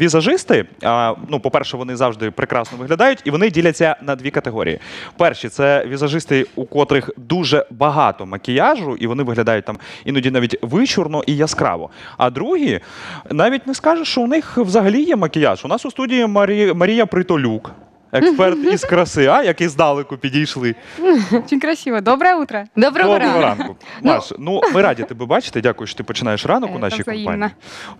Візажисти, ну, по-перше, вони завжди прекрасно виглядають, і вони діляться на дві категорії. Перші це візажисти, у котрих дуже багато макіяжу, і вони виглядають там іноді навіть вичурно і яскраво. А другі навіть не скажеш, що у них взагалі є макіяж. У нас у студії Марі... Марія Притолюк, експерт із краси, а які здалеку підійшли. Очень красиво. Доброе утро. Доброго Доброго ранку. ранку. Маш, ну ми раді тебе бачити. Дякую, що ти починаєш ранок у Це нашій взаємно. компанії.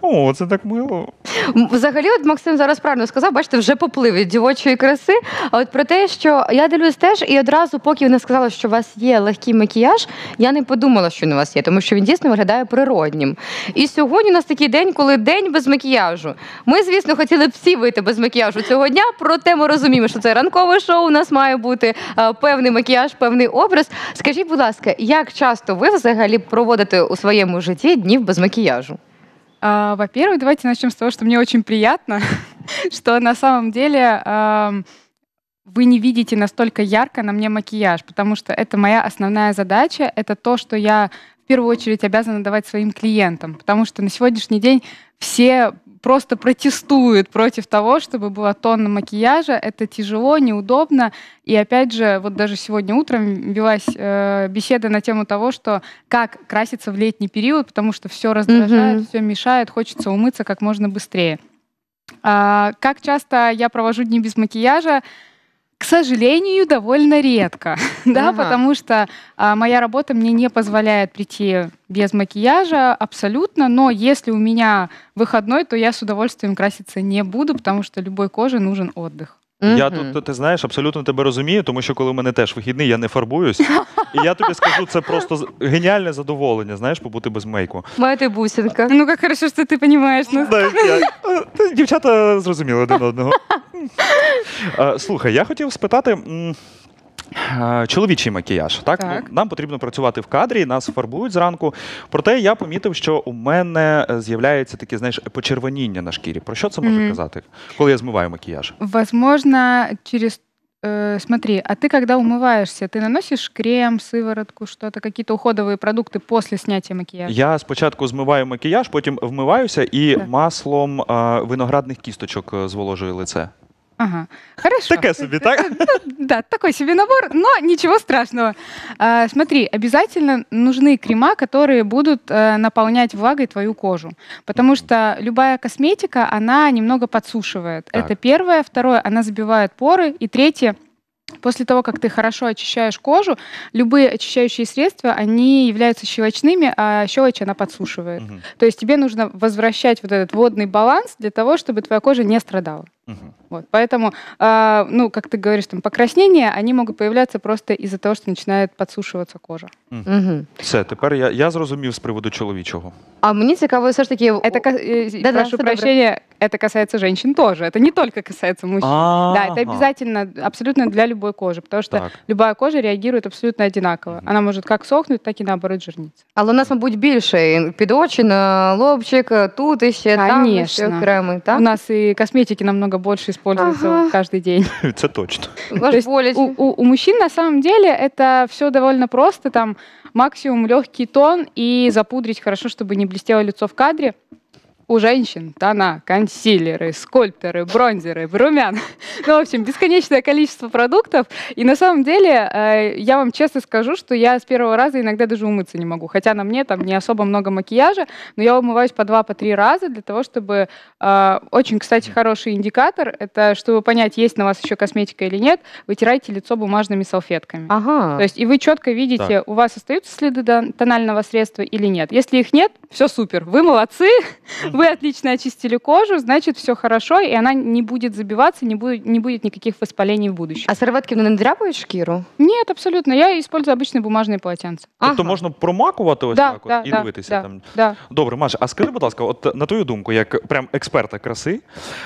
О, це так мило. М, Взагалі, от Максим зараз правильно сказав, бачите, вже поплив від дівочої краси. А от про те, що я дивлюсь теж, і одразу, поки вона сказала, що у вас є легкий макіяж, я не подумала, що він у вас є, тому що він дійсно виглядає природнім. І сьогодні у нас такий день, коли день без макіяжу. Ми, звісно, хотіли б всі вийти без макіяжу цього дня, проте ми розуміємо, що це ранкове шоу. У нас має бути е, певний макіяж, певний образ. Скажіть, будь ласка, як часто ви взагалі проводите у своєму житті днів без макіяжу? А, Во-первых, давайте начнем с того, что мне очень приятно, что на самом деле ам, вы не видите настолько ярко на мне макияж, потому что это моя основная задача, это то, что я в первую очередь обязана давать своим клиентам, потому что на сегодняшний день все просто протестуют против того, чтобы была тонна макияжа. Это тяжело, неудобно. И опять же, вот даже сегодня утром велась э, беседа на тему того, что как краситься в летний период, потому что все раздражает, Мгм. все мешает, хочется умыться как можно быстрее. А, как часто я провожу дни без макияжа? К сожалению, довольно редко, да, Ага. потому что а, моя работа мне не позволяет прийти без макияжа абсолютно, но если у меня выходной, то я с удовольствием краситься не буду, потому что любой коже нужен отдых. Я Мгм. тут, ти знаєш, абсолютно тебе розумію, тому що коли у мене теж вихідний, я не фарбуюсь. І я тобі скажу, це просто з- геніальне задоволення, знаєш, побути без мейку. Маєте бусинка. Ну, как хорошо, что ты понимаешь нас. Да, я- е, Дівчата зрозуміли один одного. Е, Слухай, я хотів спитати. м, е, Чоловічий макіяж, так? Так. Ну, Нам потрібно працювати в кадрі, нас фарбують зранку. Проте я помітив, що у мене е, з'являється таке, знаєш, почервоніння на шкірі. Про що це може Мгм. казати, коли я змиваю макіяж? Возможно, через... э, смотри, а ты когда умываешься, ты наносишь крем, сыворотку, что-то, какие-то уходовые продукты после снятия макияжа? Я спочатку змиваю макіяж, потім вмиваюся і Так. маслом е, виноградних кісточок е, зволожую лице. Ага, хорошо. Таке собі, так? Да, такой себе набор, но ничего страшного. А, смотри, обязательно нужны крема, которые будут э, наполнять влагой твою кожу. Потому что любая косметика, она немного подсушивает. Так. Это первое. Второе, она забивает поры. И третье, После того, как ты хорошо очищаешь кожу, любые очищающие средства, они являются щелочными, а щелочь она подсушивает. Мгм, То есть тебе нужно возвращать вот этот водный баланс для того, чтобы твоя кожа не страдала. мгм. Вот, поэтому, а, ну, как ты говоришь, там покраснения, они могут появляться просто из-за того, что начинает подсушиваться кожа. Угу. Все, тепер я, я зрозумів з приводу чоловічого. А мені цікаво, все ж таки, Это, ка- э, Да-да, прошу всё добре. прощения, это касается женщин тоже. Это не только касается мужчин. Да, это Ага. обязательно, абсолютно для любой кожи, потому что Так. любая кожа реагирует абсолютно одинаково. Мгм. Она может как сохнуть, так и наоборот жирниться. але у нас, мабуть, більше І під очі, на лобчик, тут і ще там і ще Конечно. окремий, У так? нас и косметики намного больше используется Ага. каждый день. Це точно. То Аж есть боляче. у, у- у мужчин на самом деле это все довольно просто. Там максимум легкий тон и запудрить хорошо, чтобы не блестело лицо в кадре. У женщин тона, консилеры, скульпторы, бронзеры, румяна. Ну, в общем, бесконечное количество продуктов. И на самом деле, э, я вам честно скажу, что я с первого раза иногда даже умыться не могу. Хотя на мне там не особо много макияжа, но я умываюсь по два, по три раза для того, чтобы... э, очень, кстати, хороший индикатор. Это чтобы понять, есть на вас еще косметика или нет, вытирайте лицо бумажными салфетками. Ага. То есть и вы четко видите, у вас остаются следы тонального средства или нет. Если их нет, все супер, вы молодцы, вы отлично очистили кожу, значит все хорошо, и она не будет забиваться, не будет, не будет никаких воспалений в будущем. А серветки вони не дряпають шкіру? Нет, абсолютно. Я использую обычные бумажные полотенца. Тобто Ага. можна промакувати ось Да, так от да, і да, дивитися да. там. Да. Добре, Маша, а скажи, будь ласка, от на твою думку, як прям експерта краси,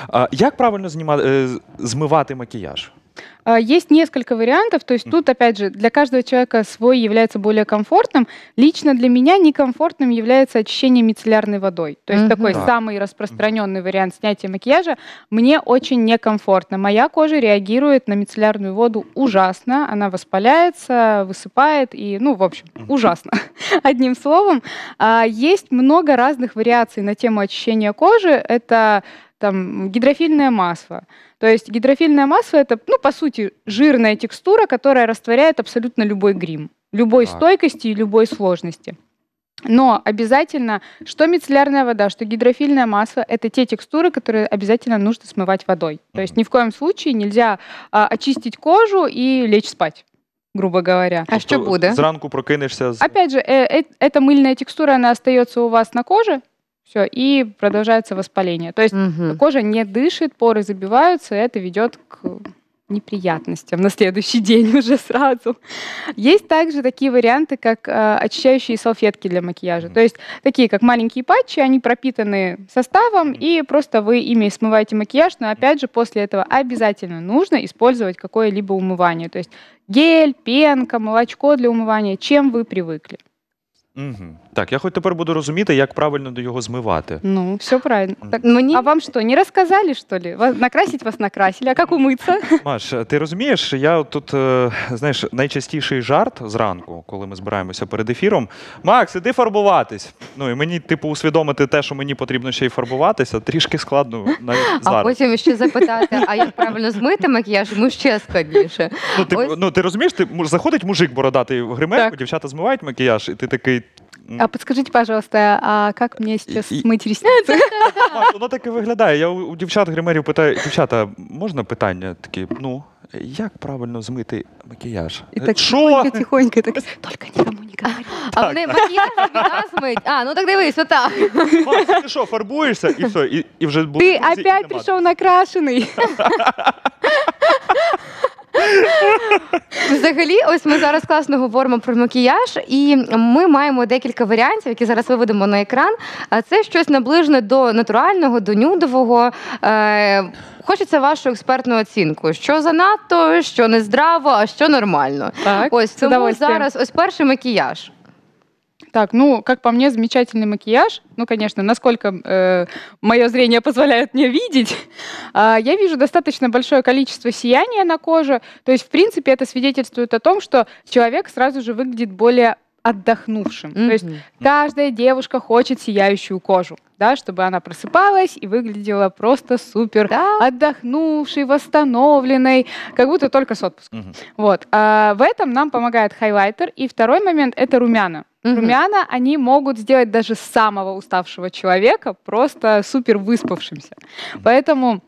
а, як правильно зніма, е, з- змивати макіяж? А, Есть несколько вариантов, то есть тут, опять же, для каждого человека свой является более комфортным. Лично для меня некомфортным является очищение мицеллярной водой. То есть такой Так. самый распространенный вариант снятия макияжа. Мне очень некомфортно. Моя кожа реагирует на мицеллярную воду ужасно. Она воспаляется, высыпает и, ну, в общем, ужасно. Одним словом, а, есть много разных вариаций на тему очищения кожи. Это там гидрофильное масло. То есть гидрофильное масло это, ну, по сути, жирная текстура, которая растворяет абсолютно любой грим, любой Так. стойкости и любой сложности. Но обязательно, что мицеллярная вода, что гидрофильное масло, это те текстуры, которые обязательно нужно смывать водой. То есть ни в коем случае нельзя а, очистить кожу и лечь спать, грубо говоря. А що Тобто буде? Зранку прокинешся з Опять же, э, э, эта мыльная текстура, она остается у вас на коже, все, и продолжается воспаление. То есть Мгм. кожа не дышит, поры забиваются, и это ведет к неприятностям на следующий день уже сразу. Есть также такие варианты, как э, очищающие салфетки для макияжа. То есть такие, как маленькие патчи, они пропитаны составом, и просто вы ими смываете макияж, но опять же после этого обязательно нужно использовать какое-либо умывание. То есть гель, пенка, молочко для умывания, чем вы привыкли. Угу. Так, я хоч тепер буду розуміти, як правильно до його змивати. Ну, все правильно. Так, Мені а вам что, не рассказали, что ли? Вас- Накрасить вас накрасили, а как умыться? Маш, ти розумієш, я от тут, е, знаєш, найчастіший жарт зранку, коли ми збираємося перед ефіром. Макс, іди фарбуватись. Ну і мені, типу, усвідомити те, що мені потрібно ще й фарбуватися, трішки складно навіть а зараз. потім ще запитати, а як правильно змити макіяж, йому ще складніше. Ну, ти, Ось. ну, ти розумієш, ти заходить мужик бородатий в гримерку, Так. дівчата змивають макіяж, і ти такий. м, А подскажите, пожалуйста, а как мне сейчас И- и- смыть ресницы? Маш, воно так і виглядає. Я у, у дівчат гримерів питаю, дівчата, можна питання? Такі, ну, як правильно змити макіяж? И так Що? тихонько, тихонько, так, только никому не говори. А вони макіяж від нас мить. А, ну так дивись, отак. Маш, ти що, фарбуєшся? І все, і, і вже буде. Ты опять пришел накрашенный. Взагалі, ось ми зараз класно говоримо про макіяж, і ми маємо декілька варіантів, які зараз виведемо на екран. А це щось наближене до натурального, до нюдового. Е, Хочеться вашу експертну оцінку. Що занадто, що нездраво, а що нормально. Так, Ось тому зараз ось перший макіяж. Так, ну, как по мне, замечательный макияж. Ну, конечно, насколько мое зрение позволяет мне видеть. А, я вижу достаточно большое количество сияния на коже. То есть, в принципе, это свидетельствует о том, что человек сразу же выглядит более отдохнувшим. То есть каждая девушка хочет сияющую кожу, да, чтобы она просыпалась и выглядела просто супер Да. отдохнувшей, восстановленной, как будто только с отпуска. Мгм. Вот. А в этом нам помогает хайлайтер. И второй момент — это румяна. Мгм. Румяна, они могут сделать даже самого уставшего человека просто супер выспавшимся. Поэтому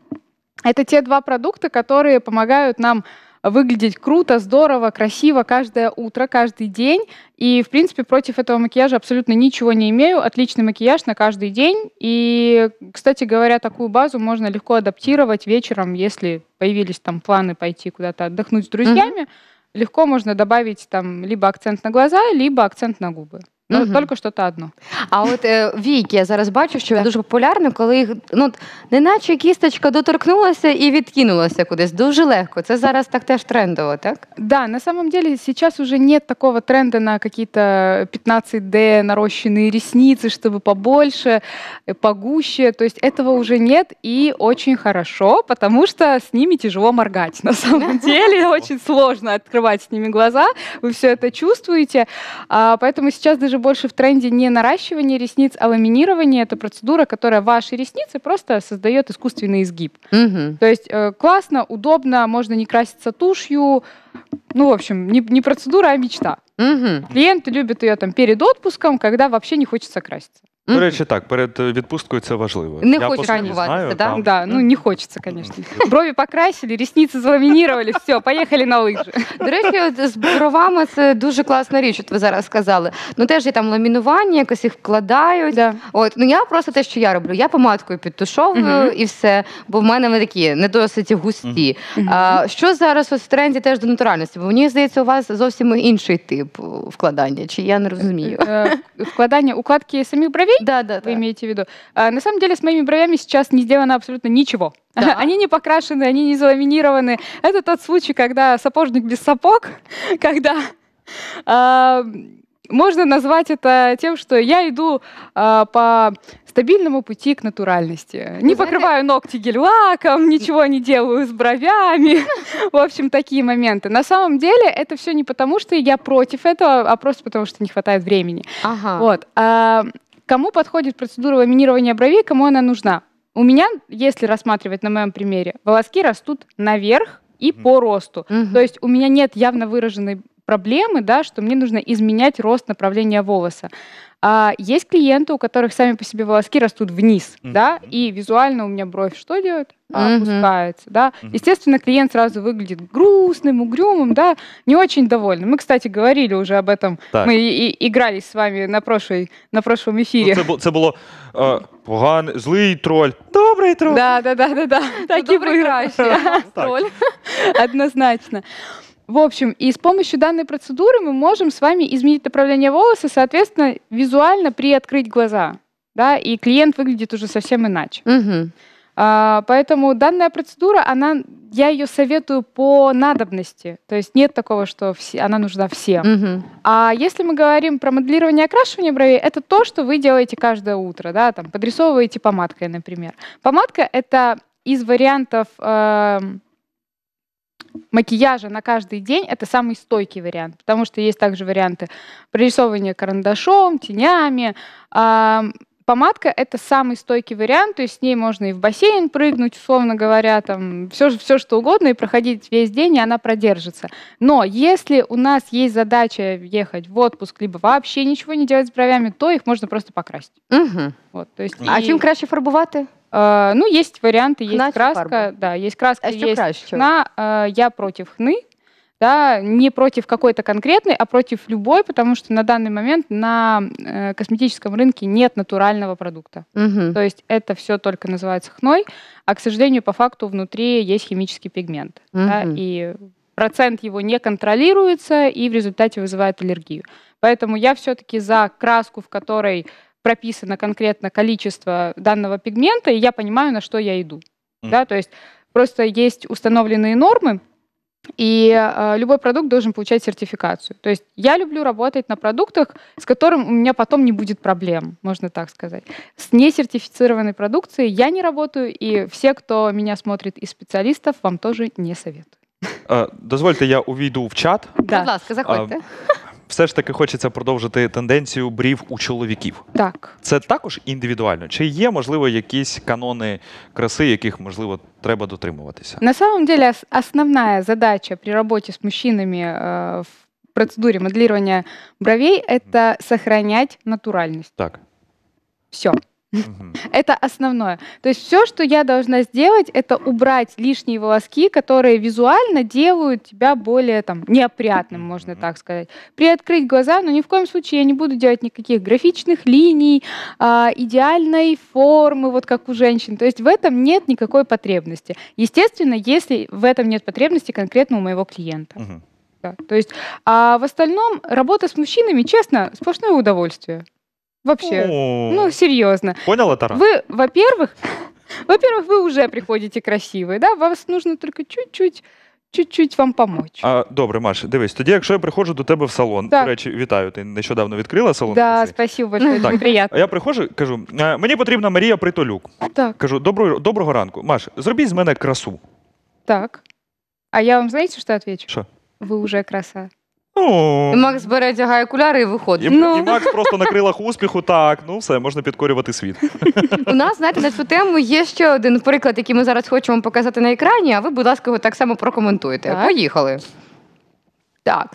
это те два продукта, которые помогают нам выглядеть круто, здорово, красиво каждое утро, каждый день. И, в принципе, против этого макияжа абсолютно ничего не имею. Отличный макияж на каждый день. И, кстати говоря, такую базу можно легко адаптировать вечером, если появились там планы пойти куда-то отдохнуть с друзьями. Легко можно добавить там либо акцент на глаза, либо акцент на губы. Но Мгм. только что-то одно. А от е, війки я зараз бачу, що Так. дуже популярно, коли їх ну от, неначе кісточка доторкнулася і відкинулася кудись. Дуже легко. Це зараз так теж трендово, так? Да, на самом деле сейчас уже нет такого тренда на какие-то 15D нарощенные ресницы, чтобы побольше, э, погуще. То есть этого уже нет, и очень хорошо, потому что с ними тяжело моргать. На самом деле очень сложно открывать с ними глаза, вы все это чувствуете. А, Поэтому сейчас даже больше в тренде не наращивание ресниц, а ламинирование. Это процедура, которая ваши ресницы просто создает искусственный изгиб. Угу. То есть э, классно, удобно, можно не краситься тушью. Ну, в общем, не, не процедура, а мечта. Угу. Клиенты любят ее там перед отпуском, когда вообще не хочется краситься. До речі, так, перед е, відпусткою це важливо. Не Я хочеш по собі фарбуватися, знаю, да? там- Да, ну не хочется, конечно. Брови покрасили, ресницы заламинировали, все, поехали на лыжи. До речі, от з бровами це дуже класна річ, от ви зараз сказали. Ну теж є там ламінування, якось їх вкладають. Да. От ну я просто те, що я роблю, я помадкою підтушовую Мгм. і все, бо в мене вони такі не досить густі. А, що зараз ось в тренді теж до натуральності? Бо мені здається, у вас зовсім інший тип о, вкладання, чи я не розумію. Э, Вкладание, укладки самих бровей, Да, да, вы да. имеете в виду? А, На самом деле с моими бровями сейчас не сделано абсолютно ничего. Да. Они не покрашены, они не заламинированы. Это тот случай, когда сапожник без сапог, когда а, можно назвать это тем, что я иду а, по стабильному пути к натуральности. Не покрываю ногти гель-лаком, ничего не делаю с бровями. В общем, такие моменты. На самом деле это все не потому, что я против этого, а просто потому, что не хватает времени. Ага. Вот. Кому подходит процедура ламинирования бровей, кому она нужна? у меня, если рассматривать на моем примере, волоски растут наверх и Мгм. по росту. Мгм. То есть у меня нет явно выраженной проблемы, да, что мне нужно изменять рост направления волоса. А есть клиенты, у которых сами по себе волоски растут вниз, Мгм. да, и визуально у меня бровь что делает? Мгм. Опускается, да. Мгм. Естественно, клиент сразу выглядит грустным, угрюмым, да, не очень довольным. Мы, кстати, говорили уже об этом. Так. Мы и, и игрались с вами на, прошлой, на прошлом Ну, эфире. це, бу- це було е, поганий, злий троль. Добрий троль. Да, да, да, да, да. Так и добрый было. краще. Так. Тролль. Однозначно. В общем, и с помощью данной процедуры мы можем с вами изменить направление волоса, соответственно, визуально приоткрыть глаза. Да, и клиент выглядит уже совсем иначе. Мгм. А, поэтому данная процедура, она, я ее советую по надобности. То есть нет такого, что все, она нужна всем. Мгм. А если мы говорим про моделирование и окрашивание бровей, это то, что вы делаете каждое утро, да, там, подрисовываете помадкой, например. Помадка — это из вариантов эм, макияжа на каждый день, это самый стойкий вариант, потому что есть также варианты прорисовывания карандашом, тенями. Ам, Помадка — это самый стойкий вариант, то есть с ней можно и в бассейн прыгнуть, условно говоря, там все, все что угодно, и проходить весь день, и она продержится. Но если у нас есть задача ехать в отпуск, либо вообще ничего не делать с бровями, то их можно просто покрасить. Мгм. Вот, то есть, А и, чим краще фарбувати? Э, ну, есть варианты, есть Хна краска, фарба? да, есть краска, А есть краще? хна. Э, я против хны, да, не против какой-то конкретной, а против любой, потому что на данный момент на э, косметическом рынке нет натурального продукта. Мгм. То есть это все только называется хной, а, к сожалению, по факту внутри есть химический пигмент. да, Мгм. и процент его не контролируется и в результате вызывает аллергию. Поэтому я все-таки за краску, в которой прописано конкретно количество данного пигмента, и я понимаю, на что я иду. Мгм. Да, то есть просто есть установленные нормы, и э, любой продукт должен получать сертификацию. То есть я люблю работать на продуктах, с которым у меня потом не будет проблем, можно так сказать. С несертифицированной продукцией я не работаю, и все, кто меня смотрит из специалистов, вам тоже не советую. Е, дозвольте, я увійду в чат. Будь ласка, заходьте. Все ж таки хочеться продовжити тенденцію брів у чоловіків. Так. Це також індивідуально. Чи є, можливо, якісь канони краси, яких, можливо, треба дотримуватися? На самом деле основна основная задача при работе с мужчинами э, в процедуре моделирования бровей – это сохранять натуральность. Так. Все. Это основное. То есть все, что я должна сделать, это убрать лишние волоски, которые визуально делают тебя более там неопрятным, можно так сказать. Приоткрыть глаза, но ни в коем случае я не буду делать никаких графичных линий, а, идеальной формы, вот как у женщин. То есть в этом нет никакой потребности. Естественно, если в этом нет потребности конкретно у моего клиента. Да. То есть, а в остальном работа с мужчинами, честно, сплошное удовольствие. Вообще. О, Ну, серьезно. Поняла, Тара? Вы, во-первых, во-первых, вы уже приходите красивые, да? Вас нужно только чуть-чуть, чуть-чуть вам помочь. А, добре, Маш, дивись, тоді, якщо я приходжу до тебе в салон, Так. до речі, вітаю, ти нещодавно відкрила салон. да, краси. спасибо большое, Так. очень приятно. А я приходжу, кажу, «Е, мені потрібна Марія Притолюк. Так, Кажу, доброго, доброго ранку. Маш, зробіть з мене красу. так. А я вам знаете, что отвечу? Що? Вы уже краса. О, І Макс бере, одягає окуляри і виходить. І, Ну. і Макс просто на крилах успіху, так, ну все, можна підкорювати світ. У нас, знаєте, на цю тему є ще один приклад, який ми зараз хочемо вам показати на екрані, а ви, будь ласка, його так само прокоментуєте. Так. Поїхали. Так.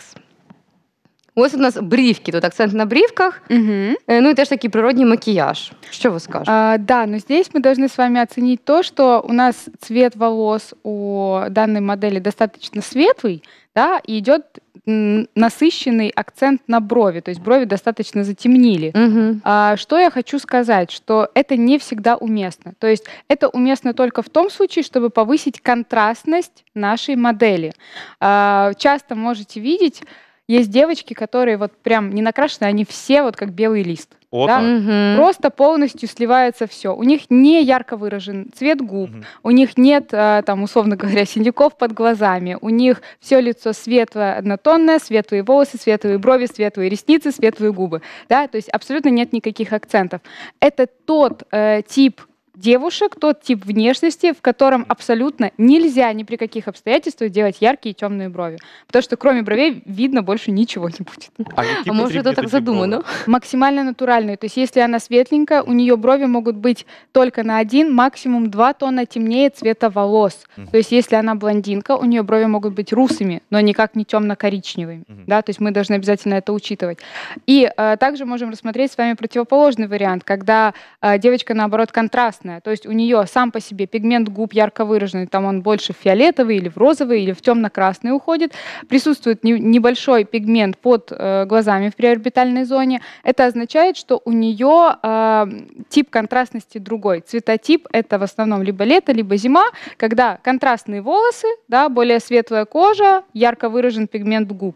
Ось у нас брівки, тут акцент на брівках. Мгм. Е, Ну і теж такий природній макіяж. Що ви скажете? А, да, но здесь мы должны с вами оценить то, что у нас цвет волос у данной модели достаточно светлый, да, и идет м, насыщенный акцент на брови, то есть брови достаточно затемнили. Угу. А, Что я хочу сказать, что это не всегда уместно. То есть это уместно только в том случае, чтобы повысить контрастность нашей модели. А, Часто можете видеть, есть девочки, которые вот прям не накрашены, они все вот как белый лист. О, Да? Угу. Просто полностью сливается все. У них не ярко выражен цвет губ, Мгм. у них нет, а, там, условно говоря, синяков под глазами. У них все лицо светлое, однотонное, светлые волосы, светлые брови, светлые ресницы, светлые губы. Да? То есть абсолютно нет никаких акцентов. Это тот э, тип девушек тот тип внешности, в котором абсолютно нельзя ни при каких обстоятельствах делать яркие темные брови. Потому что кроме бровей видно больше ничего не будет. А, які А може, потрібні то так тоді задумано? брови? Максимально натуральные. То есть если она светленькая, у нее брови могут быть только на один, максимум два тона темнее цвета волос. Мгм. То есть если она блондинка, у нее брови могут быть русыми, но никак не темно-коричневыми. Мгм. Да, то есть мы должны обязательно это учитывать. И э, также можем рассмотреть с вами противоположный вариант, когда э, девочка, наоборот, контрастная. то есть у нее сам по себе пигмент губ ярко выраженный, там он больше в фиолетовый или в розовый или в темно-красный уходит. Присутствует не- небольшой пигмент под э, глазами в преорбитальной зоне. Это означает, что у нее э, тип контрастности другой. Цветотип это в основном либо лето, либо зима, когда контрастные волосы, да, более светлая кожа, ярко выражен пигмент губ.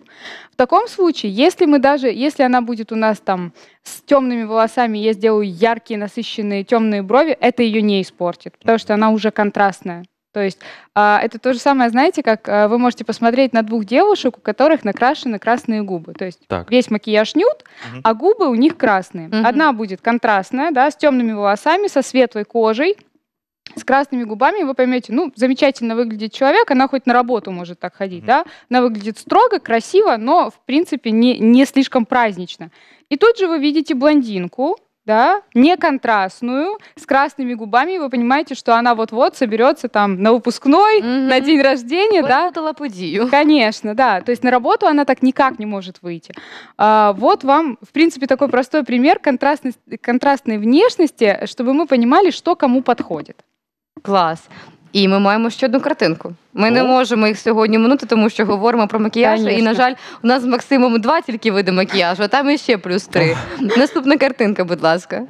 В таком случае, если мы даже, если она будет у нас там с темными волосами, я сделаю яркие, насыщенные темные брови, это ее не испортит, потому что она уже контрастная. То есть а, это то же самое, знаете, как а, вы можете посмотреть на двух девушек, у которых накрашены красные губы. То есть Так. весь макияж нюд, Мгм. а губы у них красные. Мгм. Одна будет контрастная, да, с темными волосами, со светлой кожей, с красными губами, вы поймете, ну, замечательно выглядит человек, она хоть на работу может так ходить, Мгм. да, она выглядит строго, красиво, но, в принципе, не, не слишком празднично. И тут же вы видите блондинку, да, не контрастную, с красными губами, вы понимаете, что она вот-вот соберется там на выпускной, Мгм. на день рождения, да, Перепутала подію. Конечно, да. То есть на работу она так никак не может выйти. А, вот вам, в принципе, такой простой пример контрастной, контрастной внешности, чтобы мы понимали, что кому подходит. Клас. І ми маємо ще одну картинку. Ми не О. можемо їх сьогодні минути, тому що говоримо про макіяж. І, Конечно. на жаль, у нас з Максимом два тільки види макіяжу, а там іще плюс три. Наступна картинка, будь ласка.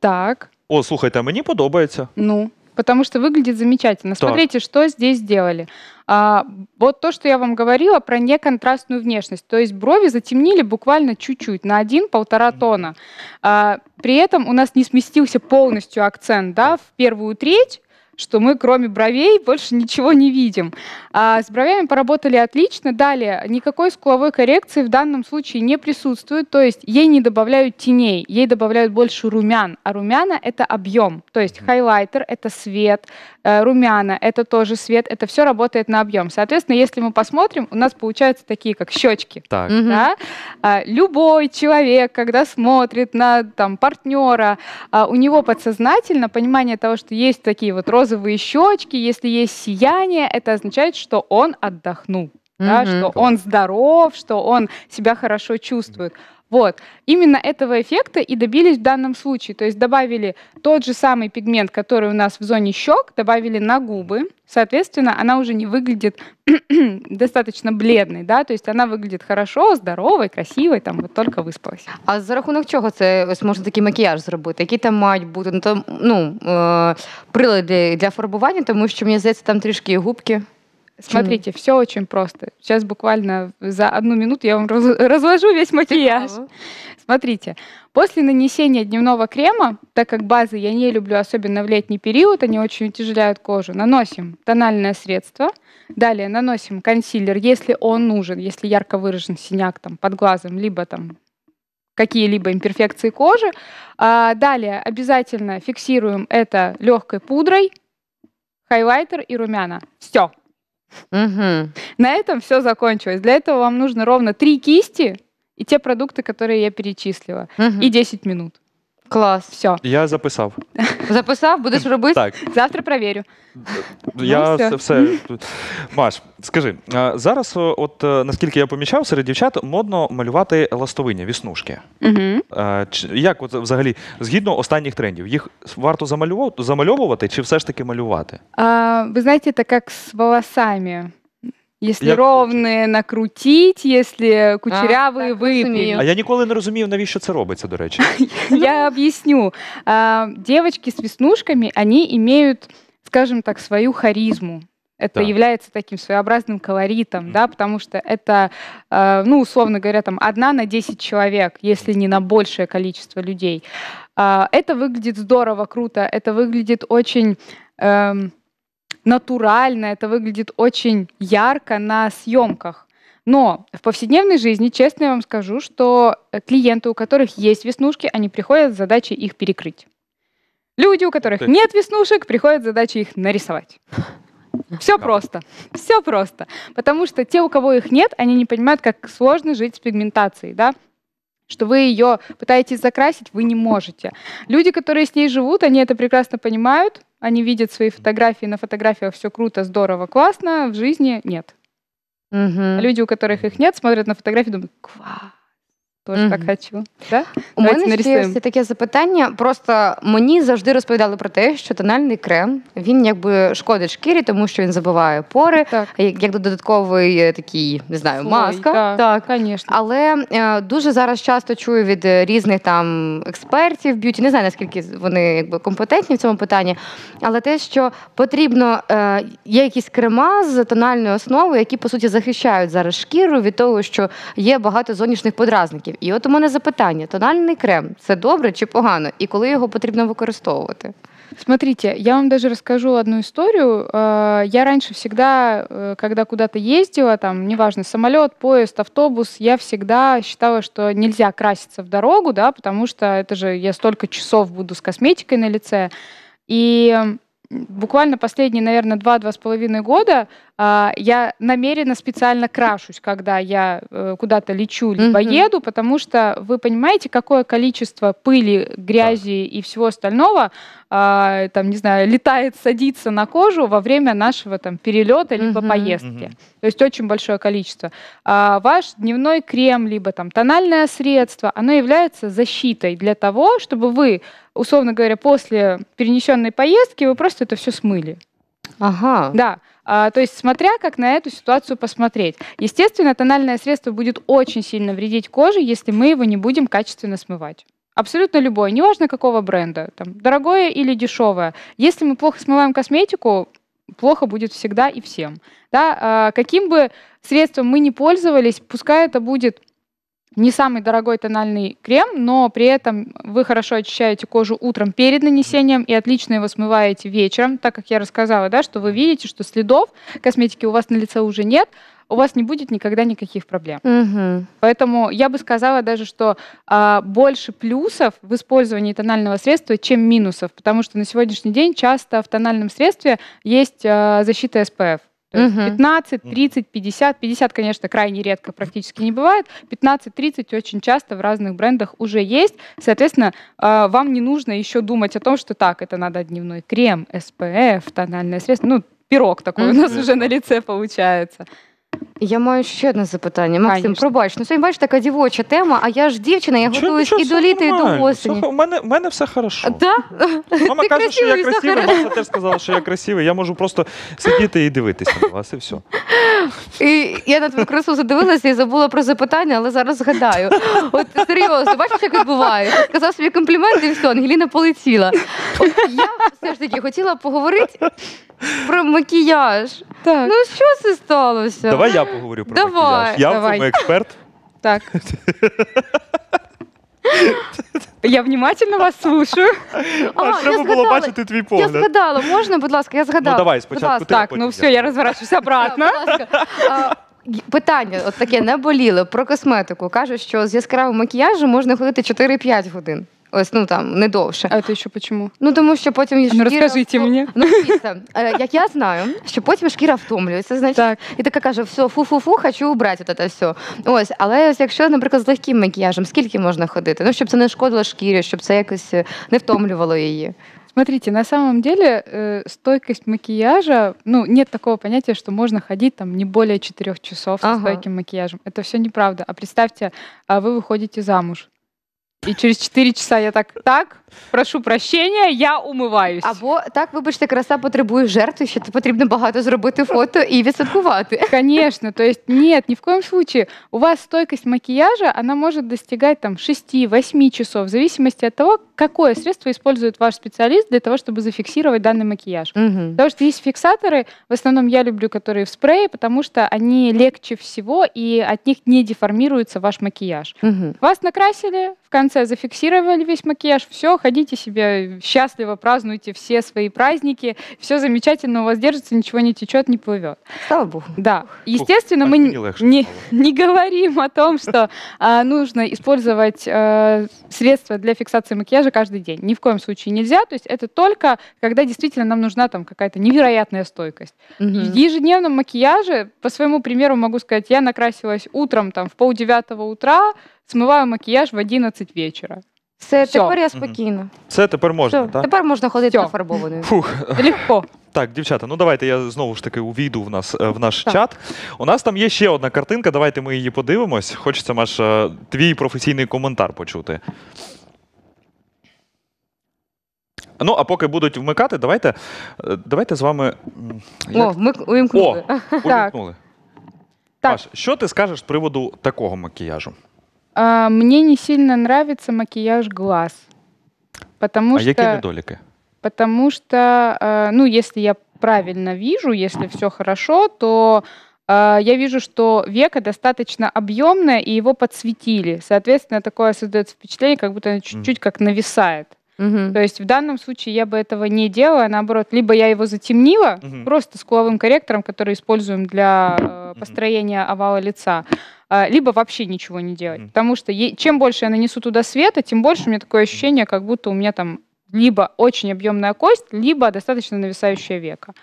Так, О, слухайте, а мені подобається. ну, потому что выглядит замечательно. Так. Смотрите, что здесь сделали. А, вот то, что я вам говорила про неконтрастную внешность. То есть брови затемнили буквально чуть-чуть, на один-полтора тона. А, при этом у нас не сместился полностью акцент да, в первую треть, что мы кроме бровей больше ничего не видим. А с бровями поработали отлично. Далее, никакой скуловой коррекции в данном случае не присутствует, то есть ей не добавляют теней, ей добавляют больше румян, а румяна — это объем, то есть хайлайтер — это свет, румяна — это тоже свет, это все работает на объем. Соответственно, если мы посмотрим, у нас получаются такие, как щечки. Так. Да? А, Любой человек, когда смотрит на там, партнера, а, у него подсознательно понимание того, что есть такие вот розовые щечки, если есть сияние, это означает, что он отдохнул, да, Мгм. что он здоров, что он себя хорошо чувствует. Вот. Именно этого эффекта и добились в данном случае. То есть добавили тот же самый пигмент, который у нас в зоне щек, добавили на губы. Соответственно, она уже не выглядит достаточно бледной, да, то есть она выглядит хорошо, здоровой, красивой, там вот только выспалась. А за рахунок чого це ось можна такий макіяж зробити? Які там мають бути ну, там, ну, е, прилади для фарбування, тому що мені здається, там трішки і губки. Смотрите, все очень просто. Сейчас буквально за одну минуту я вам раз- разложу весь макияж. Смотрите, после нанесения дневного крема, так как базы я не люблю, особенно в летний период, они очень утяжеляют кожу, наносим тональное средство, далее наносим консилер, если он нужен, если ярко выражен синяк там под глазом, либо там какие-либо имперфекции кожи. А далее обязательно фиксируем это легкой пудрой, хайлайтер и румяна. Все. Мгм. На этом все закончилось. Для этого вам нужно ровно три кисти и те продукты, которые я перечислила. Мгм. И 10 минут. Клас. Все. Я записав. Записав, будеш робити? Так, Завтра проверю. я все. все. все. Маш, скажи, а зараз, от е, наскільки я помічав, серед дівчат модно малювати ластовиння, віснушки. Е, чи- Як от взагалі, згідно останніх трендів, їх варто замальовувати, замальовувати чи все ж таки малювати? А, вы знаете, это как с волосами. Если Я- ровные накрутить, если кучерявые так, разумею. выпрямить. А я ніколи не розумів, навіщо це робиться, до речі. Я объясню. А, Девочки с веснушками, они имеют, скажем так, свою харизму. Это Да. является таким своеобразным колоритом, Мгм. да, потому что это, э, ну, условно говоря, там одна на 10 человек, если не на большее количество людей. А, Это выглядит здорово, круто, это выглядит очень эм, натурально, это выглядит очень ярко на съемках. Но в повседневной жизни, честно я вам скажу, что э, клиенты, у которых есть веснушки, они приходят с задачей их перекрыть. Люди, у которых нет веснушек, приходит задача их нарисовать. Все просто. Все просто. Потому что те, у кого их нет, они не понимают, как сложно жить с пигментацией, да? Что вы ее пытаетесь закрасить, вы не можете. Люди, которые с ней живут, они это прекрасно понимают. Они видят свои фотографии, на фотографиях все круто, здорово, классно, в жизни нет. А люди, у которых их нет, смотрят на фотографии и думают, класс, тоже так хочу. Да? У Давайте мене ще є таке запитання. Просто мені завжди розповідали про те, що тональний крем він якби шкодить шкірі, тому що він забиває пори, Так. як, як додатковий е, такий, не знаю, Слой, маска. Так. Конечно. Але е, дуже зараз часто чую від е, різних там експертів б'юті, не знаю наскільки вони якби компетентні в цьому питанні, але те, що потрібно, е, є якісь крема з тональною основою, які по суті захищають зараз шкіру від того, що є багато зовнішніх подразників. І от у мене запитання: тональний крем це добре чи погано? І коли його потрібно використовувати? Смотрите, я вам даже расскажу одну историю. Э, Я раньше всегда, э, когда куда-то ездила, там, неважно, самолет, поезд, автобус, я всегда считала, что нельзя краситься в дорогу, да, потому что это же я столько часов буду с косметикой на лице. И м, буквально последние, наверное, два-два с половиной года а, я намеренно специально крашусь, когда я э, куда-то лечу либо Мгм. еду, потому что вы понимаете, какое количество пыли, грязи и всего остального а, там, не знаю, летает, садится на кожу во время нашего там перелета либо Мгм. поездки. Мгм. То есть очень большое количество. А ваш дневной крем, либо там тональное средство, оно является защитой для того, чтобы вы, условно говоря, после перенесенной поездки вы просто это все смыли. Ага. Да. А, то есть, смотря как на эту ситуацию посмотреть. Естественно, тональное средство будет очень сильно вредить коже, если мы его не будем качественно смывать. Абсолютно любое, неважно какого бренда, там, дорогое или дешевое. Если мы плохо смываем косметику, плохо будет всегда и всем. Да? А, каким бы средством мы ни пользовались, пускай это будет не самый дорогой тональный крем, но при этом вы хорошо очищаете кожу утром перед нанесением и отлично его смываете вечером, так как я рассказала, да, что вы видите, что следов косметики у вас на лице уже нет, у вас не будет никогда никаких проблем. Угу. Поэтому я бы сказала даже, что а, больше плюсов в использовании тонального средства, чем минусов, потому что на сегодняшний день часто в тональном средстве есть а, защита SPF. То есть Мгм. 15, 30, 50. 50, конечно, крайне редко, практически не бывает. 15-30 очень часто в разных брендах уже есть. Соответственно, а, вам не нужно еще думать о том, что так, это надо дневной крем, SPF, тональное средство. Ну, пирог такой у нас уже на лице получается. Я маю ще одне запитання. Максим, Конечно. пробач, ну сьогодні бачиш така дівоча тема, а я ж дівчина, я готуюсь нічого, і до літа, і до нормально, осені. все У мене, у мене все хорошо. Так? Мама Ти каже, що я красивий, все красивий, хорошо. Теж сказала, що я красивий. Я можу просто сидіти і дивитися на вас, і все. І я на твою красу задивилася і забула про запитання, але зараз згадаю. От серйозно, бачиш, як відбувається? Ти Сказав собі комплімент, і все, Ангеліна полетіла. От я все ж таки хотіла поговорити про макіяж. Так, Ну що це сталося? Давай я поговорю про Давай, макіяж. Я в давай. цьому експерт. так. Я внимательно вас слушаю. А, Аж я треба було згадала. бачити твій Я погляд. згадала, можна, будь ласка, я згадала. Ну давай, Будь спочатку ласка. ти. Так, ну все, я разворачиваюсь обратно. Будь ласка. А, й- Питання от таке не боліло про косметику. Кажуть, що з яскравим макіяжем можна ходити 4-5 годин. Ось ну там не довше. А это еще почему? Ну тому що потім А ну шкіра... розкажіть мені. Ну, дивіться, е, як я знаю, що потім шкіра втомлюється, значить, Так. і така каже: все, фу-фу-фу, хочу убрати от це все. Ось, але ось якщо, наприклад, з легким макіяжем, скільки можна ходити? Ну, щоб це не шкодило шкірі, щоб це якось е, не втомлювало її. Смотрите, на самом деле э, стойкость макияжа, ну, нет такого понятия, что можно ходить там не более 4 часов с Ага. стойким макияжем. Это все неправда. А представьте, а вы выходите замуж. И через 4 часа я так, так, прошу прощения, я умываюсь. Або так, вибачте, краса потребує жертви, що ти потрібно багато зробити фото і відсвяткувати. Конечно, то есть нет, ни в коем случае. У вас стойкость макияжа, она может достигать там 6-8 часов, в зависимости от того, какое средство использует ваш специалист для того, чтобы зафиксировать данный макияж. Угу. Потому что есть фиксаторы, в основном я люблю, которые в спрее, потому что они легче всего, и от них не деформируется ваш макияж. Угу. Вас накрасили, в конце зафиксировали весь макияж, все, ходите себе счастливо, празднуйте все свои праздники, все замечательно у вас держится, ничего не течет, не плывет. Слава Богу. Да, естественно, аж мы не, не говорим о том, что а, нужно использовать э, средства для фиксации макияжа, каждый день. Ни в коем случае нельзя. То есть это только, когда действительно нам нужна там какая-то невероятная стойкость. В Мгм. ежедневном макияже, по своему примеру могу сказать, я накрасилась утром там в полдевятого утра, смываю макияж в 11 вечера. Все, Всьо. тепер я Мгм. спокійна. Це тепер можна, Все, так? тепер можна ходити Всьо. нафарбованою. Фух. Легко. Так, дівчата, ну давайте я знову ж таки увійду в нас е, в наш Так. чат. У нас там є ще одна картинка. Давайте ми її подивимось. Хочеться, Маша, твій професійний коментар почути. Ну, а поки будуть вмикати, давайте, е, давайте з вами. м, О, як- ми увімкнули. увімкнули. Так. Маш, що ти скажеш з приводу такого макіяжу? А, мне не сильно нравится макияж глаз. Потому а что... які недоліки? Потому что, э, ну, если я правильно вижу, если все хорошо, то э, я вижу, что века достаточно объемное, и его подсветили. Соответственно, такое создается впечатление, как будто оно чуть-чуть как нависает. Мгм. То есть в данном случае я бы этого не делала, наоборот, либо я его затемнила Мгм. просто с куловым корректором, который используем для э, построения овала лица, а, либо вообще ничего не делать. Мгм. Потому что е- чем больше я нанесу туда света, тем больше у меня такое ощущение, как будто у меня там либо очень объемная кость, либо достаточно нависающее веко.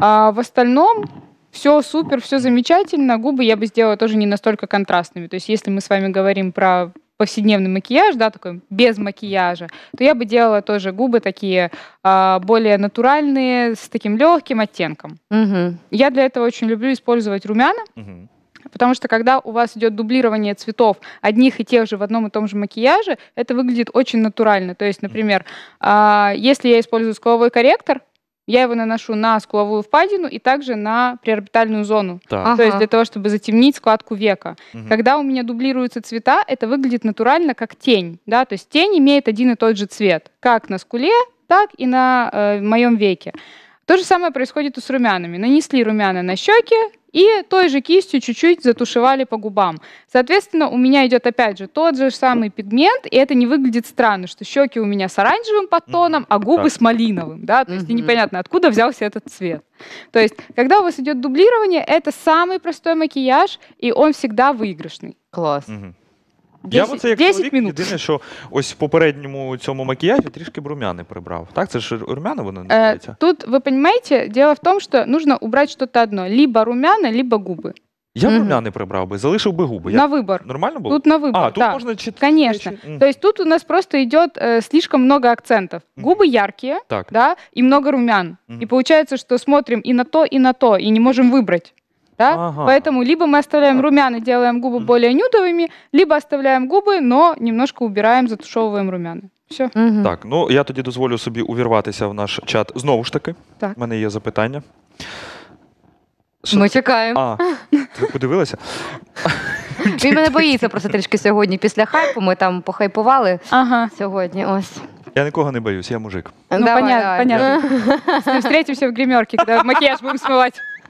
А в остальном все супер, все замечательно. Губы я бы сделала тоже не настолько контрастными. То есть если мы с вами говорим про повседневный макияж, да, такой без макияжа, то я бы делала тоже губы такие а, более натуральные, с таким легким оттенком. Мгм. Я для этого очень люблю использовать румяна, Мгм. потому что когда у вас идет дублирование цветов одних и тех же в одном и том же макияже, это выглядит очень натурально. То есть, например, а, если я использую скуловой корректор, я его наношу на скуловую впадину и также на преорбитальную зону. Так. А. То есть Ага. для того, чтобы затемнить складку века. Мгм. Когда у меня дублируются цвета, это выглядит натурально как тень. Да? То есть тень имеет один и тот же цвет, как на скуле, так и на э, моем веке. То же самое происходит и с румянами. Нанесли румяна на щеки и той же кистью чуть-чуть затушевали по губам. Соответственно, у меня идет опять же тот же самый пигмент, и это не выглядит странно, что щеки у меня с оранжевым подтоном, а губы Так. с малиновым. Да? То есть непонятно, откуда взялся этот цвет. То есть, когда у вас идет дублирование, это самый простой макияж, и он всегда выигрышный. Клас. Мгм. Я 10, оце як 10 чоловік, минут. єдине, що ось в попередньому цьому макіяжі трішки б румяни прибрав. Так, це ж румяна вони Э, називаються? тут, вы понимаете, дело в том, что нужно убрать что-то одно. Либо румяна, либо губы. Я б Мгм. румяни прибрав би, залишив би губи. На Я... выбор. Нормально було? Тут на выбор, а, тут да. можна чи Конечно. чи- М, То есть тут у нас просто идет э, слишком много акцентов. Мгм. Губы яркие, Так. да, и много румян. Мгм. И получается, что смотрим и на то, и на то, и не можем выбрать. Да? Ага. Поэтому либо мы оставляем румяна, делаем губы Мгм. более нюдовыми, либо оставляем губы, но немножко убираем, затушевываем румяна. Все. Мгм. Так, ну я тоді дозволю собі увірватися в наш чат. Знову ж таки, Так. в мене є запитання. Що- Ми чекаємо. А, ви подивилися? Він мене боїться просто трішки сьогодні після хайпу. Ми там похайпували Ага. сьогодні. Ось. Я нікого не боюсь, я мужик. Ну, Давай, понятно, давай. понятно. С ним Встретимся в гримерке, когда макияж будем смывать.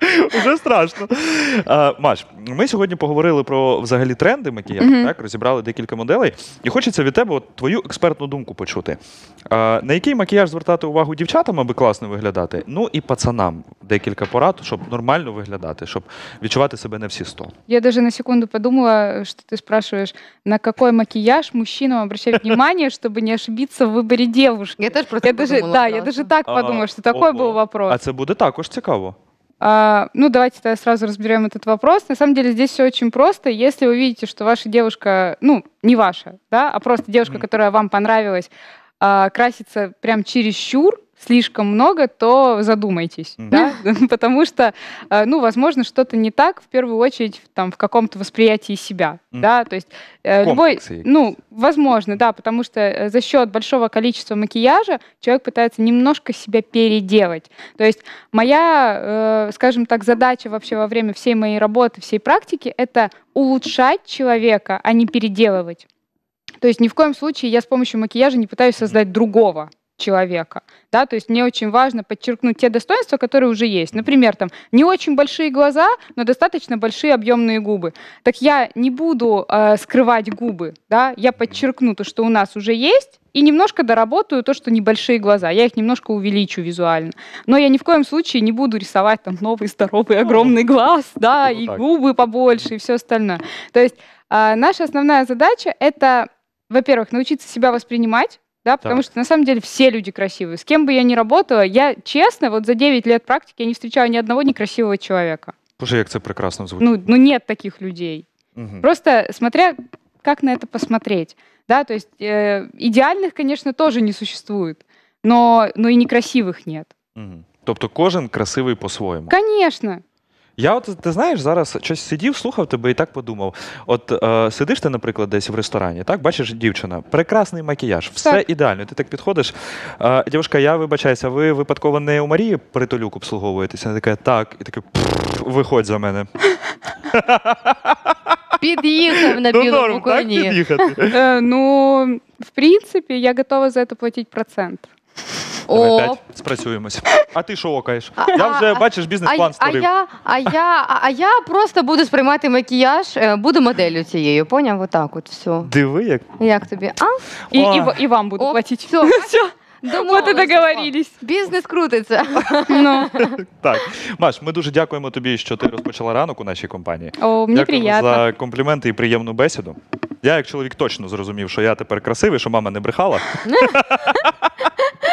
Уже страшно. А, Маш, ми сьогодні поговорили про взагалі тренди макіяжу, Мгм. так, розібрали декілька моделей. І хочеться від тебе от, твою експертну думку почути. А, на який макіяж звертати увагу дівчатам, аби класно виглядати? Ну і пацанам декілька порад, щоб нормально виглядати, щоб відчувати себе на всі сто. Я даже на секунду подумала, что ты спрашиваешь, на какой макияж мужчинам обращать внимание, чтобы не ошибиться в выборе девушки. Я теж про це Я даже, подумала да, я просто. даже так А, подумала, что такой ого. был вопрос. А це буде також цікаво. А, ну, давайте тогда сразу разберем этот вопрос. На самом деле здесь все очень просто. Если вы видите, что ваша девушка, ну, не ваша, да, а просто девушка, которая вам понравилась, а, красится прям чересчур, слишком много, то задумайтесь, Мгм. да, потому что, а, ну, возможно, что-то не так, в первую очередь, там, в каком-то восприятии себя, Мгм. да, то есть э, любой, ну, возможно, да, потому что э, за счет большого количества макияжа человек пытается немножко себя переделать. То есть моя, э, скажем так, задача вообще во время всей моей работы, всей практики — это улучшать человека, а не переделывать. То есть ни в коем случае я с помощью макияжа не пытаюсь создать другого человека. Да, то есть мне очень важно подчеркнуть те достоинства, которые уже есть. Например, там не очень большие глаза, но достаточно большие объемные губы. Так я не буду э, скрывать губы, да, я подчеркну то, что у нас уже есть, и немножко доработаю то, что небольшие глаза. Я их немножко увеличу визуально. Но я ни в коем случае не буду рисовать там новый здоровый огромный глаз, да, и губы побольше и все остальное. То есть а, наша основная задача это во-первых, научиться себя воспринимать, да, потому Так. что на самом деле все люди красивые. С кем бы я ни работала, я честно, вот за 9 лет практики я не встречаю ни одного некрасивого человека. Боже, як це прекрасно звучить. Ну, ну нет таких людей. Мгм. Просто смотря, как на это посмотреть. Да, то есть э, идеальных, конечно, тоже не существует, но, но и некрасивых нет. Мгм. Тобто кожен красивий по-своєму. Конечно. Я от ти знаєш, зараз щось сидів, слухав тебе і так подумав. От е, сидиш ти, наприклад, десь в ресторані, так бачиш дівчина, прекрасний макіяж, все Так. ідеально. Ти так підходиш. Е, Дівчинка, я вибачаюся, ви випадково не у Марії Притулюк обслуговуєтеся? Вона така, так, і «Пф, виходь за мене. Під'їхав на Ну, білому коні. Э, ну, в принципе, я готова за это платить процент. Давай О, п'ять, спрацюємось. А ти що окаєш? Я вже, бачиш, бізнес-план а, створив. я, а, я, а, а я просто буду сприймати макіяж, е, буду моделлю цією, поняв? Отак от все. Диви, як. Як тобі? А? И, Ой. и, в- и вам буду О, платить. всё. Всё, Вот и договорились. Бізнес крутиться. Ну, Так, Маш, ми дуже дякуємо тобі, що ти розпочала ранок у нашій компанії. о, мне Дякуємо приятно. за компліменти і приємну бесіду. Я, як чоловік, точно зрозумів, що я тепер красивий, що мама не брехала.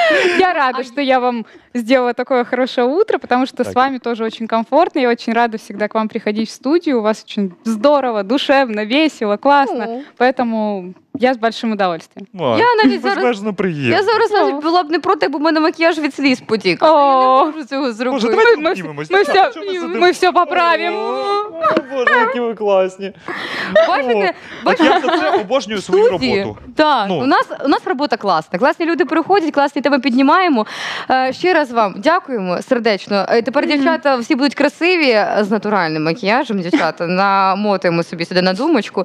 Я рада, что я вам сделала такое хорошее утро, потому что Так. с вами тоже очень комфортно. Я очень рада всегда к вам приходить в студию. У вас очень здорово, душевно, весело, классно. Ну. Поэтому я с большим удовольствием. Ма, Я навіть зараз- безмежно приємно. Я зараз Ну. навіть була б не проти, якби в мене макіяж від сліз потік. О. Я не можу цього Боже, зробити. давайте Мы, обнімемось. мы дівчата, все, що ми сидимо? мы все поправим. О, Боже, які ви класні. Бачите, От бачите, я за це обожнюю свою студії. роботу. Так, Ну. у нас у нас робота класна. Класні люди приходять, класні теми піднімаємо. Е, ще раз вам дякуємо сердечно. Е, тепер дівчата всі будуть красиві е, з натуральним макіяжем. Дівчата намотуємо собі сюди на думочку.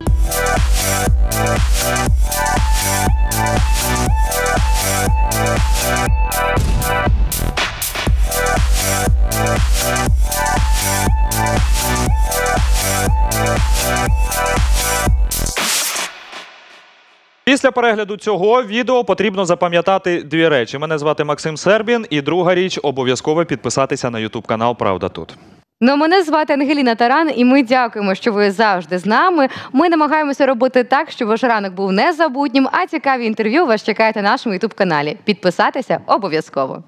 Після перегляду цього відео потрібно запам'ятати дві речі. Мене звати Максим Сербін, і друга річ обов'язково підписатися на Ютуб канал Правда тут. Ну, мене звати Ангеліна Таран, і ми дякуємо, що ви завжди з нами. Ми намагаємося робити так, щоб ваш ранок був незабутнім. А цікаві інтерв'ю вас чекають на нашому ютуб каналі. Підписатися обов'язково.